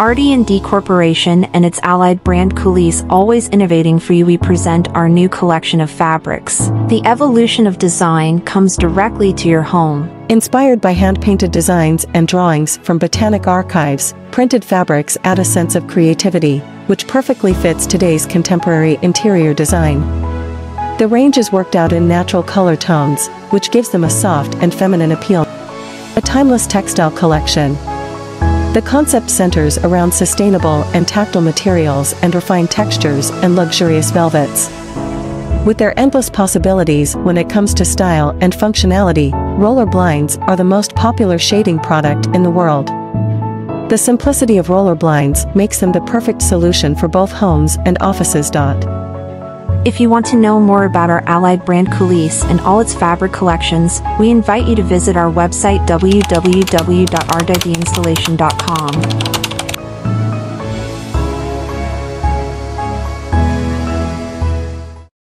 RD&D Corporation and its allied brand Coulisse always innovating for you we present our new collection of fabrics. The evolution of design comes directly to your home. Inspired by hand-painted designs and drawings from botanic archives, printed fabrics add a sense of creativity, which perfectly fits today's contemporary interior design. The range is worked out in natural color tones, which gives them a soft and feminine appeal. A timeless textile collection, the concept centers around sustainable and tactile materials and refined textures and luxurious velvets. With their endless possibilities when it comes to style and functionality, roller blinds are the most popular shading product in the world. The simplicity of roller blinds makes them the perfect solution for both homes and offices. If you want to know more about our allied brand Coulisse and all its fabric collections, we invite you to visit our website www.rdinstallation.com.